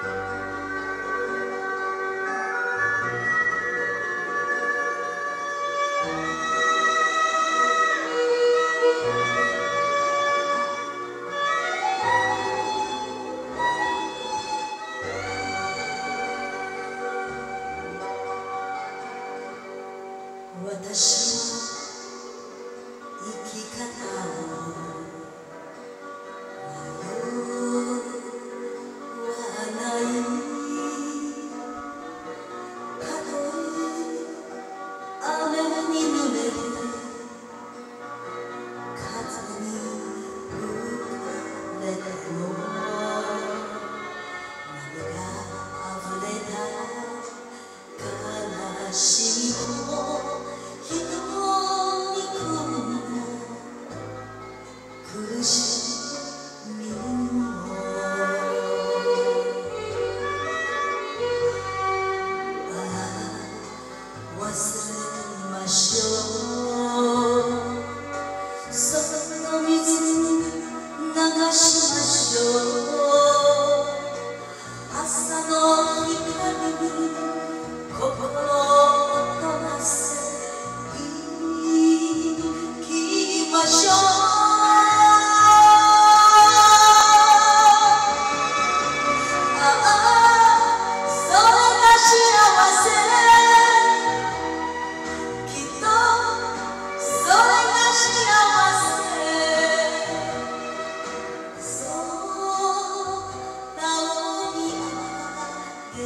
私の生き方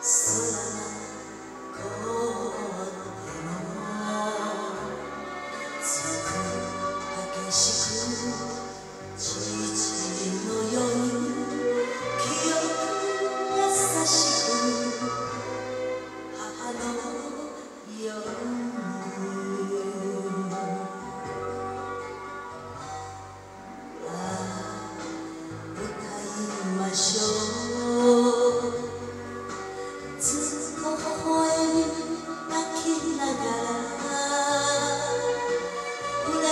Yes.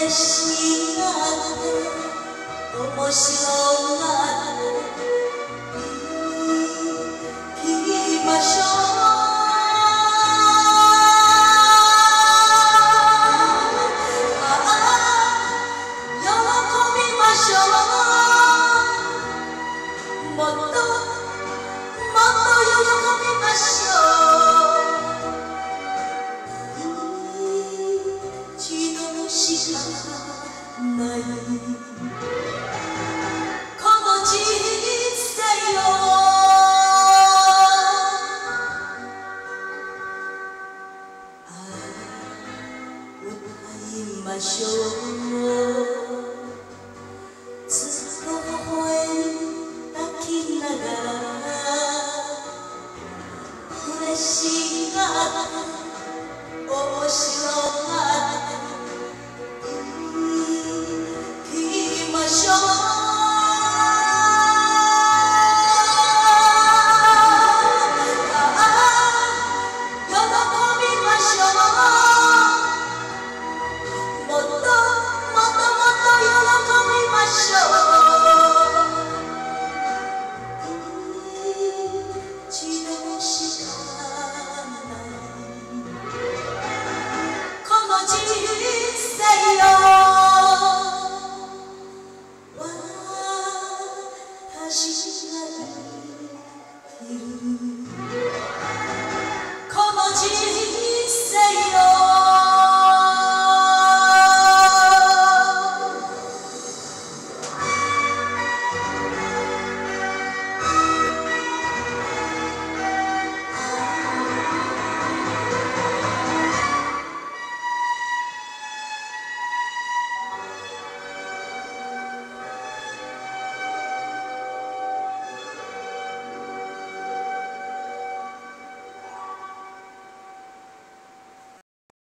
es mi madre. しかない。この人生を歌いましょう。